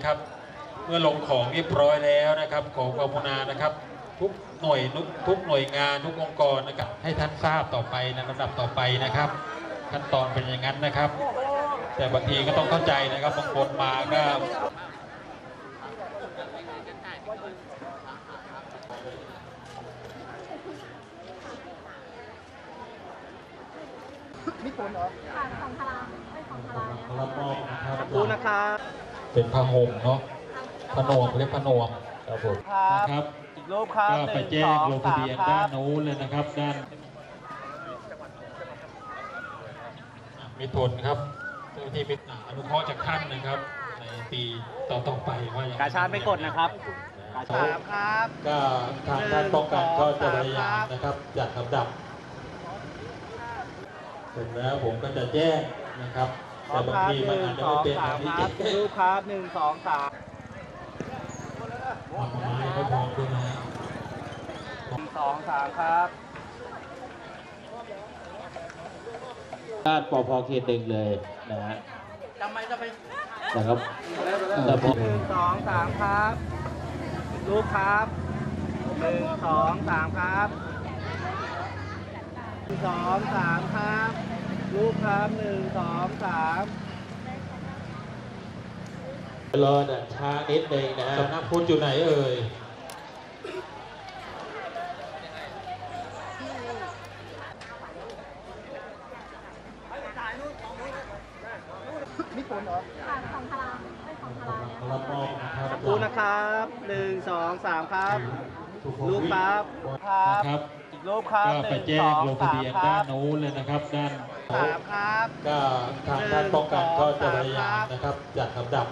นะครับ เมื่อลงของเรียบร้อยแล้วนะครับ ขอความกรุณานะครับทุกหน่วยทุกหน่วยงานทุกองค์กรนะครับ ให้ท่านทราบต่อไปในลำดับต่อไปนะครับ ขั้นตอนเป็นอย่างนั้นนะครับ แต่บางทีก็ต้องเข้าใจนะครับบางคนมาก็ค่ะของพลางไม่ของพลางเนี่ยรับมอบนะครับขอบคุณนะครับ เป็นผ้าห่มเนาะผนวมเรียกผนวมครับผมครับนะครับอีกรูปครับก็ไปแจ้งลงทะเบียนคด้ารันบนู้นเลยนะครับ ด้านมีทนครับเจ้าหน้าที่มิตรอนุเคราะห์จากท่านนะครับ ในปีต่อๆไปว่าอย่างกาชาติไม่กดนะครับกาชาติครับก็ทางท่านป้องกันก็จะพยายามหนึ่งสองสามนะครับจัดลำดับเสร็จแล้วผมก็จะแจ้งนะครับ พร้อมบครับหนึ่งสองสามครับรูปครับหนึ่งสองสามหนึ่งสองสามครับด้านปอพอเขตหนึ่งเลยนะฮะจำไม่จำไม่นะครับหนึ่งสองสามครับรูปครับหนึ่งสองสามครับหนึ่งสองสามครับ รูปครับหนึ่งสองสามรอน่ะช้านิดนึงนะฮะสำนักพุทธอยู่ไหนเอ่ยค่ะของพลางไม่ของพลางเนี่ยรับมอบนะครับขอบคุณนะครับหนึ่งสองสามครับรูปครับ ครับนะครับอี กรูปครับก็หไปนึ่งแจ้สงองลงทะสามเบียนคด้ารันบนู้นเลยนะครับ ด้านสามครับ ก็ทางท่านป้องกันก็จะพยายามหนึ่งสองสามครับนะครับจัดลำดับ